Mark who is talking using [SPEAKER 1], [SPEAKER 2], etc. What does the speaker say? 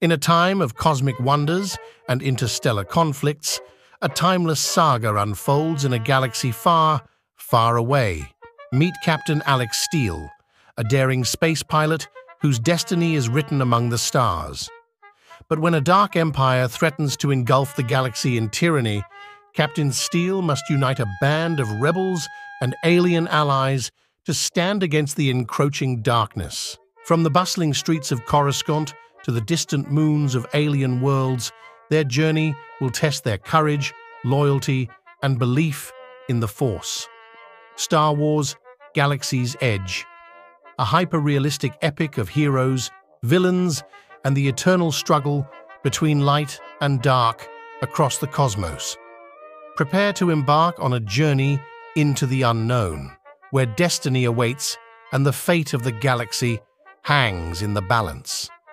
[SPEAKER 1] In a time of cosmic wonders and interstellar conflicts, a timeless saga unfolds in a galaxy far, far away. Meet Captain Alex Steele, a daring space pilot whose destiny is written among the stars. But when a dark empire threatens to engulf the galaxy in tyranny, Captain Steele must unite a band of rebels and alien allies to stand against the encroaching darkness. From the bustling streets of Coruscant to the distant moons of alien worlds, their journey will test their courage, loyalty, and belief in the Force. Star Wars Galaxy's Edge, a hyper-realistic epic of heroes, villains, and the eternal struggle between light and dark across the cosmos. Prepare to embark on a journey into the unknown, where destiny awaits and the fate of the galaxy hangs in the balance.